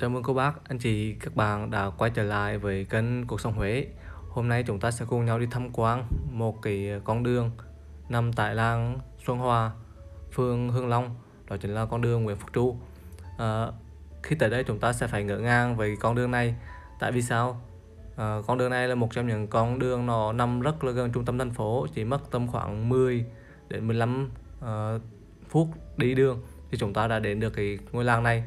Chào mừng cô bác, anh chị, các bạn đã quay trở lại với kênh Cuộc sống Huế. Hôm nay chúng ta sẽ cùng nhau đi tham quan một cái con đường nằm tại làng Xuân Hòa, phường Hương Long, đó chính là con đường Nguyễn Phúc Tru. À, khi tới đây chúng ta sẽ phải ngỡ ngang với con đường này, tại vì sao? À, con đường này là một trong những con đường nó nằm rất là gần trung tâm thành phố, chỉ mất tầm khoảng 10 đến 15 uh, à, phút đi đường thì chúng ta đã đến được cái ngôi làng này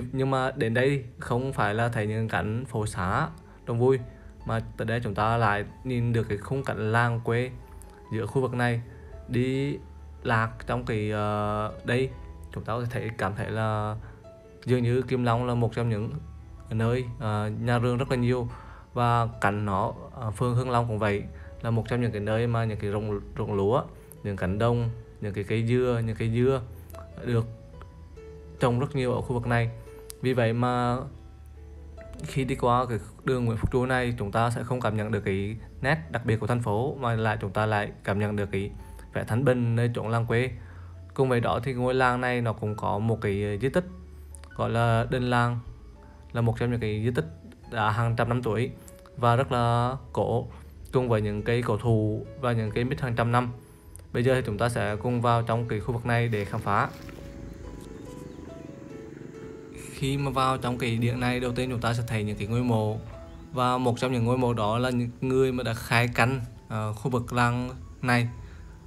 vì nhưng mà đến đây không phải là thấy những cảnh phố xá đông vui mà tới đây chúng ta lại nhìn được cái khung cảnh làng quê giữa khu vực này. Đi lạc trong cái uh, đây chúng ta có thể cảm thấy là dường như Kim Long là một trong những nơi uh, nhà rường rất là nhiều. Và cạnh nó ờ, uh, phương Hương Long cũng vậy là một trong những cái nơi mà những cái ruộng ruộng lúa những cánh đồng những cái cây dưa những cái dưa được trồng rất nhiều ở khu vực này. Vì vậy mà khi đi qua cái đường Nguyễn Phúc Trú này, chúng ta sẽ không cảm nhận được cái nét đặc biệt của thành phố, mà lại chúng ta lại cảm nhận được cái vẻ thánh bình nơi chỗ làng quê. Cùng với đó thì ngôi làng này nó cũng có một cái ờ, di tích gọi là đền làng, là một trong những cái di tích đã hàng trăm năm tuổi và rất là cổ, cùng với những cây cổ thụ và những cây mít hàng trăm năm. Bây giờ thì chúng ta sẽ cùng vào trong cái khu vực này để khám phá khi mà vào trong cái điện này đầu tiên chúng ta sẽ thấy những cái ngôi mộ. Và một trong những ngôi mộ đó là những người mà đã khai căn uh, khu vực làng này.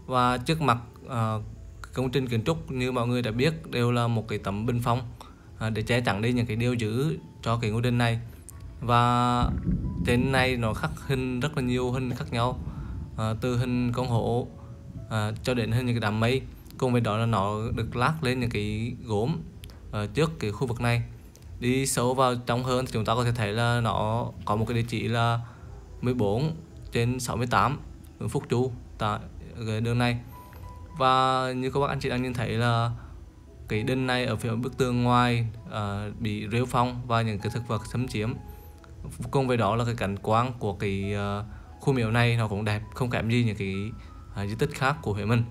Và trước mặt uh, công trình kiến trúc như mọi người đã biết đều là một cái tấm bình phong uh, để che chắn đi những cái điều giữ cho cái ngôi đình này. Và trên này nó khắc hình rất là nhiều hình khác nhau uh, từ hình con hổ uh, cho đến hình những cái đám mây. Cùng với đó là nó được lát lên những cái gốm uh, trước cái khu vực này. Đi sâu vào trong hơn thì chúng ta có thể thấy là nó có một cái địa chỉ là 14 trên 68 Nguyễn Phúc Chu tại cái đường này. Và như các bác anh chị đang nhìn thấy là cái đinh này ở phía bức tường ngoài uh, bị rêu phong và những cái thực vật xâm chiếm. Cùng với đó là cái cảnh quan của cái uh, khu miếu này nó cũng đẹp không kém gì những cái uh, di tích khác của Huế mình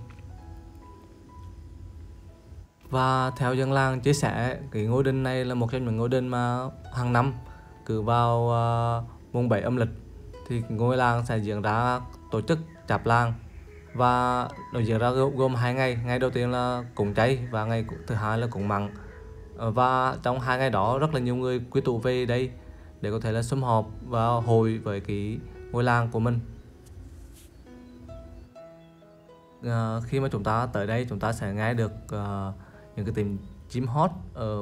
và theo dân làng chia sẻ cái ngôi đình này là một trong những ngôi đình mà hàng năm cứ vào uh, mùng 7 âm lịch thì ngôi làng sẽ diễn ra tổ chức chạp làng. Và nó diễn ra gồm hai ngày. Ngày đầu tiên là cúng cháy và ngày thứ hai là cúng mặn. Và trong hai ngày đó rất là nhiều người quy tụ về đây để có thể là sum họp và hồi với cái ngôi làng của mình. À, khi mà chúng ta tới đây chúng ta sẽ nghe được uh, những cái tìm chim hót ở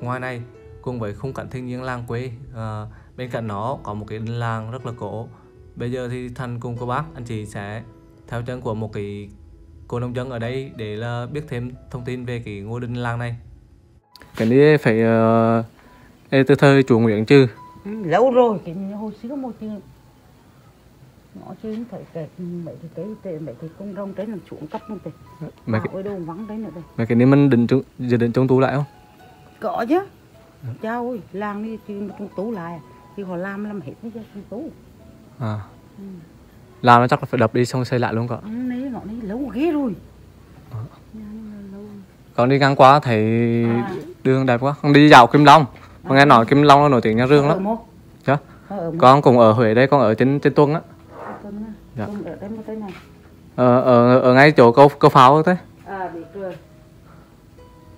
ngoài này cùng với khung cảnh thiên nhiên làng quê. À, bên cạnh nó có một cái làng rất là cổ. Bây giờ thì thành cùng cô bác anh chị sẽ theo chân của một cái cô nông dân ở đây để là biết thêm thông tin về cái ngôi đình làng này. Cái này phải uh, từ thời chủ Nguyễn chứ? Ừ, lâu rồi cái hồi xưa một chuyện nó chứ không phải cái mấy cái cây tệ mấy cái công rong đấy là xuống cấp luôn tệ mấy cái đồ vắng đấy nữa đây. mấy cái này mình định trung dự định trung tu lại không? Có chứ. Cha ơi làng đi chứ trung tú lại. Thì họ làm làm hết mới cho trung tú à. Ừ. làm nó chắc là phải đập đi xong xây lại luôn cả ừ, này nó này lâu ghê rồi. À. con đi ngang qua thấy à. đường đẹp quá. Con đi dạo kim long. Con à. nghe nói kim long là nổi tiếng nha rương lắm. chứ con cũng ở huế đây con ở trên trên tuân á dạ. ở đây một này ờ, ở, ở ngay chỗ câu câu pháo thế. À bị rồi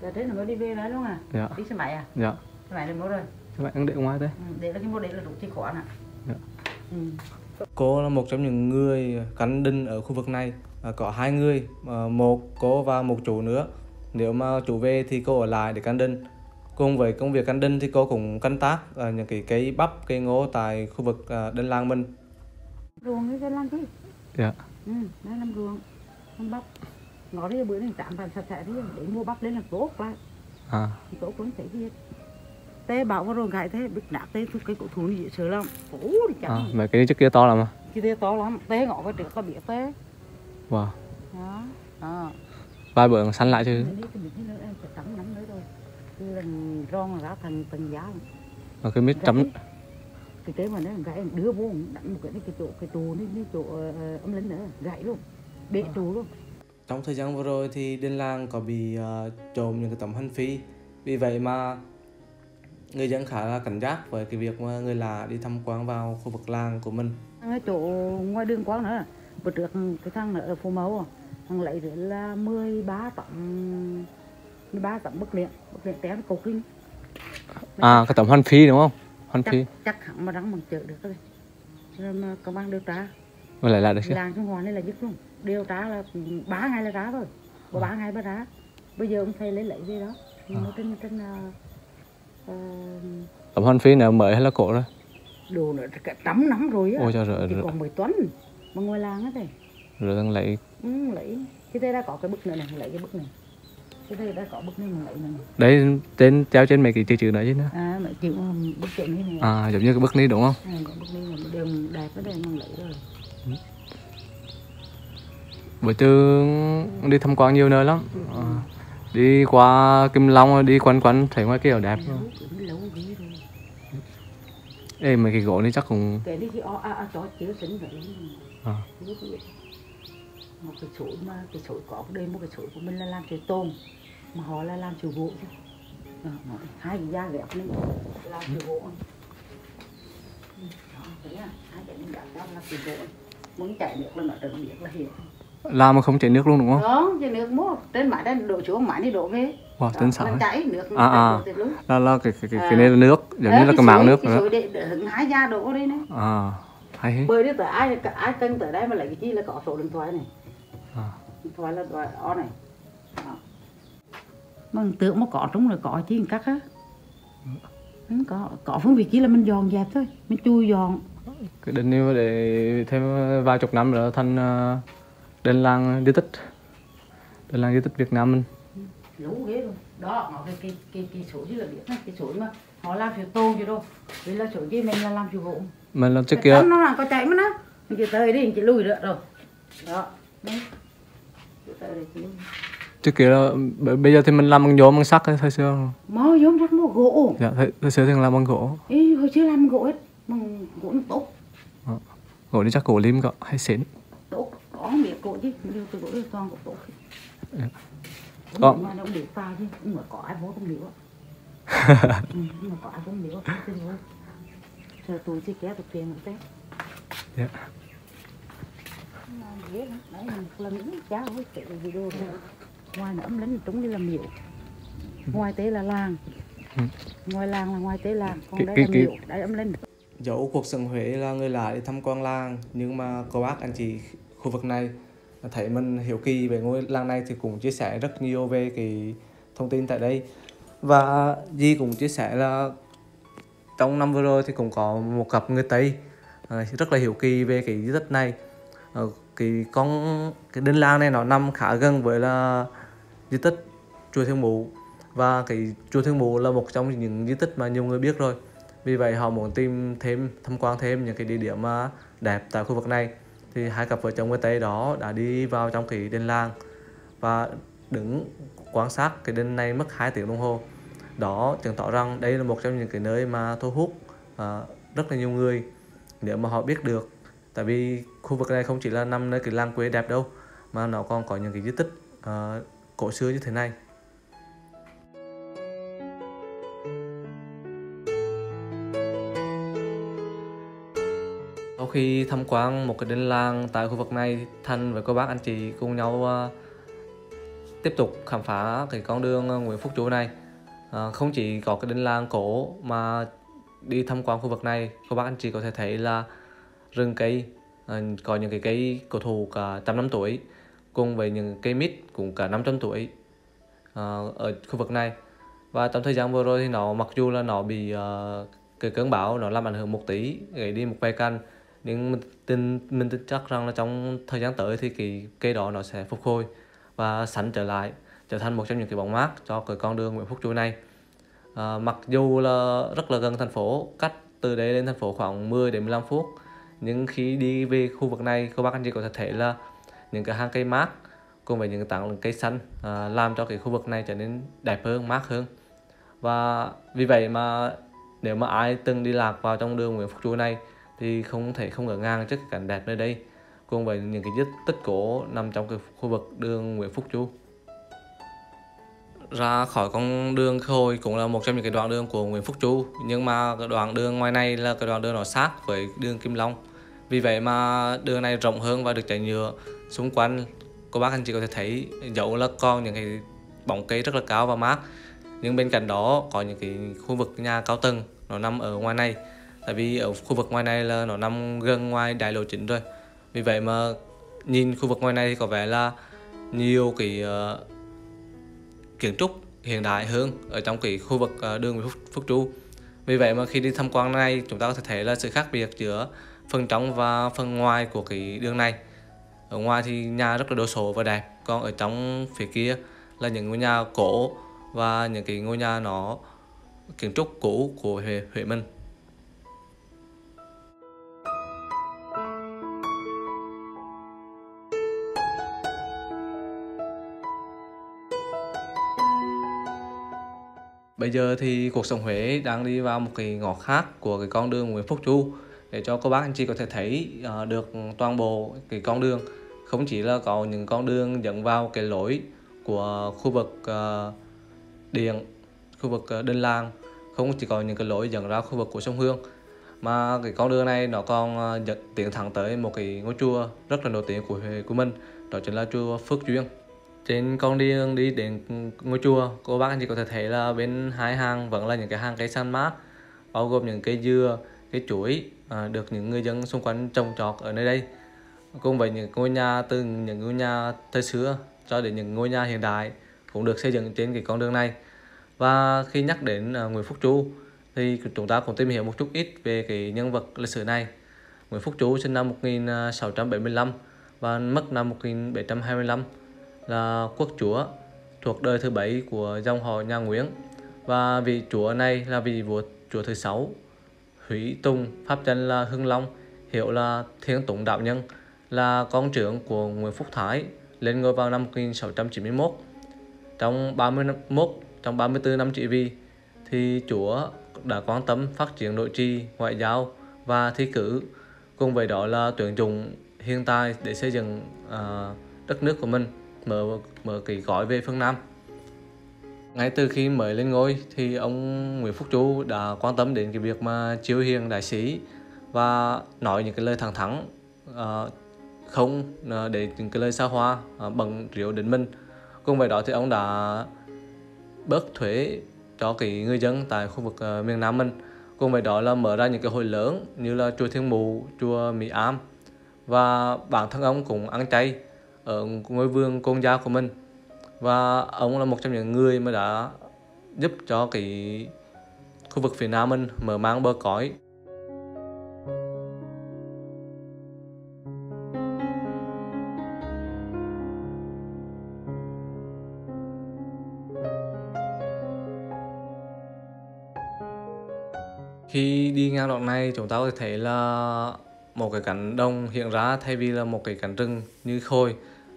là thế là mới đi về đấy luôn à dạ. đi xe máy à? Dạ. Xe máy là mua rồi. Xe máy đang để ngoài thế. Ừ, để là cái mua để là đủ chìa khóa nè. Dạ. ừ. cô là một trong những người cắn đinh ở khu vực này. À, có hai người à, một cô và một chủ nữa. Nếu mà chủ về thì cô ở lại để cắn đinh. Cùng với công việc canh đinh thì cô cũng canh tác uh, những cái cây bắp cây ngô tại khu vực uh, đinh làng mình ruộng cái làm gì dạ. Ừ đây làm ruộng. Làm bắp nó đi bữa nay tạm bàn sạch sẽ đi để mua bắp lên là tốt lại à. Tốt cũng phải gì té bảo vào rồi gãi thế bị nát té thuộc cái cổ thú này dễ sợ lắm. Ố đi chẳng à, mấy cái trước kia to lắm à? Kia té to lắm. Té ngọ cái trước có bị té wow. Đó. À. vài bữa xanh lại chứ. Mà cái mít chấm cái tế mà nó gãy đưa vô đánh một cái cái chỗ cái tù đi đi chỗ uh, âm lính nữa gãy luôn bể à. tù luôn. Trong thời gian vừa rồi thì đền làng có bị uh, trộm những cái tấm hình phi. Vì vậy mà người dân khá là cảnh giác với cái việc mà người lạ đi tham quan vào khu vực làng của mình. Cái chỗ ngoài đường quán nữa bữa trước cái thằng ở phố mẫu thằng lấy được là 13 tấm 13 tấm bức liện bức liện té cầu kinh. À cái tấm hoan phi đúng không hoan phi chắc hẳn mà đắng bằng chợ được rồi rồi mà công an điều tra. Mà lại là được chứ. Làng trong hòa này là dứt luôn. Điều tra là ba ngày là ra rồi có ba ngày ba ra. Bây giờ ông thầy lấy lấy gì đó. À. trên trên uh, tấm hoan phi nào mới hay là cổ rồi đồ nữa cả tắm nắm rồi á. Ôi trời ơi chỉ còn 10 tuần mà ngoài làng á thầy. Rồi đang lấy. Ừ, lấy. Cái đây đã có cái bức nữa này lấy cái bức này cái đây đã có bức này lấy này đấy tên treo trên mấy cái chữ chữ nữa chứ nữa à mấy chữ bức chữ này này. À giống như cái bức này đúng không? À, bức này là đều đẹp ở đây mình lấy rồi. Ừ. bữa trưa đi tham quan nhiều nơi lắm. À, đi qua kim long đi quanh quanh thấy ngoài kia đẹp. Lâu, lâu Ê mà cái gỗ này chắc cũng cái này thì o a cho chiếu xính vậy à. một cái chuỗi mà cái chuỗi có đây một cái chuỗi của mình là làm chuỗi tôm mà họ là làm chuỗi gỗ chứ à, hai cái da đẹp này làm gỗ hai cái đó là chuỗi gỗ muốn chạy nước là nó được biết là hiểu làm mà không chảy nước luôn đúng không? Không, chảy nước mua trên mãi đây đổ xuống mãi đi đổ về. Wow, tính sao? chảy nước. À à. Là là cái cái cái, cái này là nước, giống như là cái mảng nước. Cái để hứng hái ra đổ đây này. À. Hay. Bởi đi tới ai ai cần tới đây mà lấy cái chi là có số điện thoại này. À. Điện thoại là on này. Mà tưởng mà có trong là có chi cắt á. Không có có phương việc chỉ là mình dọn dẹp thôi, mình chui dọn. Cái định yêu để thêm vài chục năm nữa thành uh đền làng di tích. Đền làng di tích Việt Nam mình. Lũ ghê luôn đó nó cái cái cái cái số gì là biết cái số mà. Họ làm phiếu tô chứ đâu. Vì là số gì mình là làm phiếu gỗ mình làm trước kia. nó làm có chạy mà nó. Mình chỉ tới đi mình chỉ lùi được rồi. Đó. Đấy trước kia là bây giờ thì mình làm bằng nhôm bằng sắt thời xưa. Mà nhôm sắt mà gỗ. Dạ thời, thời xưa thì làm bằng gỗ. Ê, hồi xưa làm gỗ hết bằng gỗ nó tốt. À, gỗ đi chắc gỗ lim có hay xến không biết cổ chứ điều từ cổ đều toàn của cổ dạ. con mà nó biết ta chứ nhưng mà có ai bố không hiểu ừ, nhưng mà có ai không hiểu thì thôi giờ tôi chỉ kéo được tiền một tết dạ. Đấy một lần cháu với chạy video ngoài nó ấm lính trúng đi làm miệu ngoài tế là làng. Ừ. ngoài làng là ngoài tế làng còn đây là miệu đây ấm lính. Dẫu cuộc sống Huế là người lạ đi thăm quan làng nhưng mà cô bác anh chị khu vực này thấy mình hiểu kỳ về ngôi làng này thì cũng chia sẻ rất nhiều về cái thông tin tại đây. Và Di cũng chia sẻ là trong năm vừa rồi thì cũng có một cặp người Tây à, rất là hiểu kỳ về cái di tích này. À, cái con cái đinh làng này nó nằm khá gần với là di tích chùa Thiên Mụ. Và cái chùa Thiên Mụ là một trong những di tích mà nhiều người biết rồi. Vì vậy họ muốn tìm thêm tham quan thêm những cái địa điểm mà đẹp tại khu vực này. Thì hai cặp vợ chồng người Tây đó đã đi vào trong cái đền làng và đứng quan sát cái đền này mất 2 tiếng đồng hồ. Đó chứng tỏ rằng đây là một trong những cái nơi mà thu hút à, rất là nhiều người nếu mà họ biết được. Tại vì khu vực này không chỉ là nằm nơi cái làng quê đẹp đâu mà nó còn có những cái di tích à, cổ xưa như thế này Sau khi tham quan một cái đình làng tại khu vực này, thanh và cô bác anh chị cùng nhau à, tiếp tục khám phá cái con đường à, Nguyễn Phúc Chu này. À, không chỉ có cái đình làng cổ mà đi tham quan khu vực này, cô bác anh chị có thể thấy là rừng cây, có những cái cây cổ thụ cả trăm năm tuổi, cùng với những cây mít cũng cả 500 tuổi ờ, ở khu vực này. Và trong thời gian vừa rồi thì nó mặc dù là nó bị uh, cái cơn bão nó làm ảnh hưởng một tí, gây đi một vài căn nhưng mình tin mình tin chắc rằng là trong thời gian tới thì cái cây đó nó sẽ phục hồi và sẵn trở lại trở thành một trong những cái bóng mát cho cái con đường Nguyễn Phúc Chu này à, mặc dù là rất là gần thành phố cách từ đây lên thành phố khoảng 10 đến 15 phút nhưng khi đi về khu vực này các bác anh chị có thể thấy là những cái hang cây mát cùng với những tảng cây xanh à, làm cho cái khu vực này trở nên đẹp hơn mát hơn. Và vì vậy mà nếu mà ai từng đi lạc vào trong đường Nguyễn Phúc Chu này thì không thể không ở ngang trước cảnh đẹp nơi đây cùng với những cái di tích cổ nằm trong cái khu vực đường Nguyễn Phúc Chu ra khỏi con đường khôi cũng là một trong những cái đoạn đường của Nguyễn Phúc Chu nhưng mà cái đoạn đường ngoài này là cái đoạn đường nó sát với đường Kim Long. Vì vậy mà đường này rộng hơn và được trải nhựa xung quanh cô bác anh chị có thể thấy dẫu là còn những cái bóng cây rất là cao và mát. Nhưng bên cạnh đó có những cái khu vực nhà cao tầng nó nằm ở ngoài này. Tại vì ở khu vực ngoài này là nó nằm gần ngoài đại lộ chính rồi. Vì vậy mà nhìn khu vực ngoài này thì có vẻ là nhiều cái uh, kiến trúc hiện đại hơn ở trong cái khu vực uh, đường Phúc, Phúc Tru vì vậy mà khi đi tham quan này chúng ta có thể thấy là sự khác biệt giữa phần trong và phần ngoài của cái đường này ở ngoài thì nhà rất là đồ sộ và đẹp. Còn ở trong phía kia là những ngôi nhà cổ và những cái ngôi nhà nó kiến trúc cũ của Huế, Huế Minh Bây giờ thì cuộc sống Huế đang đi vào một cái ngõ khác của cái con đường Nguyễn Phúc Chu để cho các bác anh chị có thể thấy ờ, được toàn bộ cái con đường không chỉ là có những con đường dẫn vào cái lối của khu vực uh, điện khu vực uh, đình làng không chỉ có những cái lối dẫn ra khu vực của sông Hương mà cái con đường này nó còn uh, dẫn tiến thẳng tới một cái ngôi chùa rất là nổi tiếng của Huế của mình đó chính là chùa Phước Duyên. Trên con đường đi đến ngôi chùa cô bác anh chị có thể thấy là bên hai hàng vẫn là những cái hàng cây xanh mát bao gồm những cây dừa cây chuối à, được những người dân xung quanh trồng trọt ở nơi đây cùng với những ngôi nhà từ những ngôi nhà thời xưa cho đến những ngôi nhà hiện đại cũng được xây dựng trên cái con đường này. Và khi nhắc đến à, Nguyễn Phúc Chu thì chúng ta cũng tìm hiểu một chút ít về cái nhân vật lịch sử này. Nguyễn Phúc Chu sinh năm 1675 và mất năm 1725 là quốc chúa thuộc đời thứ bảy của dòng họ nhà Nguyễn. Và vị chúa này là vị vua, chúa thứ sáu. Hủy Tùng, pháp danh là Hưng Long hiệu là Thiên Tùng Đạo Nhân là con trưởng của Nguyễn Phúc Thái lên ngôi vào năm 1691 trong 31 trong 34 năm trị vì thì chúa đã quan tâm phát triển nội trị, ngoại giao và thi cử. Cùng với đó là tuyển dụng hiện tại để xây dựng uh, đất nước của mình mở mở kỳ gói về phương Nam. Ngay từ khi mới lên ngôi thì ông Nguyễn Phúc Chu đã quan tâm đến cái việc mà chiêu hiền đại sĩ và nói những cái lời thẳng thắn uh, không ờ, để những cái lời xa hoa ờ, bằng rượu đến mình. Cùng với đó thì ông đã bớt thuế cho cái người dân tại khu vực uh, miền Nam mình. Cùng với đó là mở ra những cái hội lớn như là chùa Thiên Mù, chùa Mỹ Am. Và bản thân ông cũng ăn chay ở ngôi vương côn giáo của mình. Và ông là một trong những người mà đã giúp cho cái khu vực phía nam mình mở mang bờ cõi. Khi đi ngang đoạn này chúng ta có thể thấy là một cái cánh đồng hiện ra thay vì là một cái cánh rừng như khôi.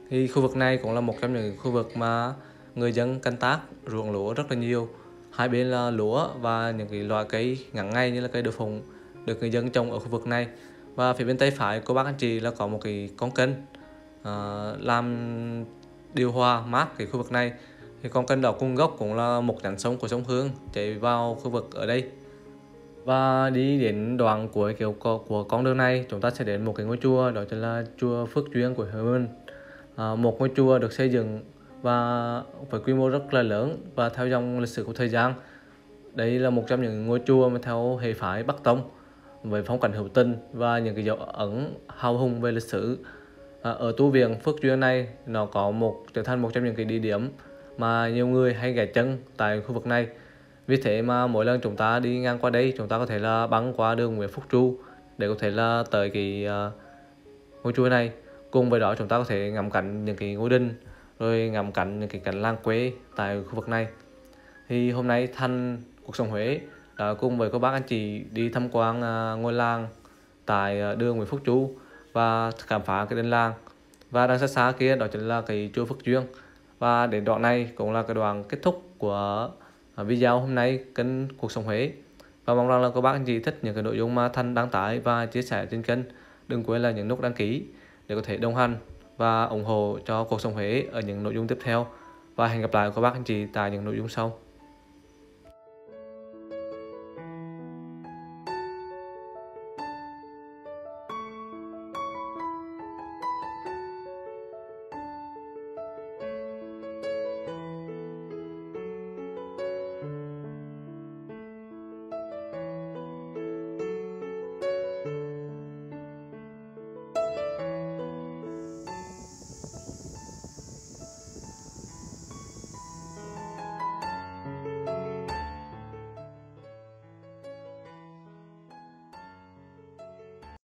Thì khu vực này cũng là một trong những khu vực mà người dân canh tác ruộng lúa rất là nhiều. Hai bên là lúa và những cái loại cây ngắn ngay như là cây đậu phụng được người dân trồng ở khu vực này. Và phía bên tay phải của bác anh chị là có một cái con kênh uh, làm điều hòa mát cái khu vực này. Thì con kênh đó cung gốc cũng là một nhánh sông của sông Hương chảy vào khu vực ở đây và đi đến đoạn cuối kiểu của con đường này chúng ta sẽ đến một cái ngôi chùa đó chính là chùa Phước Duyên của Huế Minh. À, một ngôi chùa được xây dựng và với quy mô rất là lớn và theo dòng lịch sử của thời gian. Đây là một trong những ngôi chùa mà theo hệ phái Bắc Tông với phong cảnh hữu tình và những cái dấu ấn hào hùng về lịch sử. À, ở tu viện Phước Duyên này nó có một trở thành một trong những cái địa điểm mà nhiều người hay ghé chân tại khu vực này vì thế mà mỗi lần chúng ta đi ngang qua đây chúng ta có thể là băng qua đường Nguyễn Phúc Chu để có thể là tới cái uh, ngôi chùa này. Cùng với đó chúng ta có thể ngắm cảnh những cái ngôi đình rồi ngắm cảnh những cái cảnh làng quê tại khu vực này. Thì hôm nay thanh cuộc sống Huế đã cùng với các bác anh chị đi tham quan uh, ngôi làng tại à, đường Nguyễn Phúc Chu và khám phá cái đình làng. Và đang xa xa kia đó chính là cái chùa Phước Duyên. Và đến đoạn này cũng là cái đoạn kết thúc của video hôm nay kênh cuộc sống Huế. Và mong rằng là các bác anh chị thích những cái nội dung mà Thanh đăng tải và chia sẻ trên kênh. Đừng quên là những nút đăng ký để có thể đồng hành và ủng hộ cho cuộc sống Huế ở những nội dung tiếp theo. Và hẹn gặp lại các bác anh chị tại những nội dung sau.